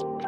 Thank you.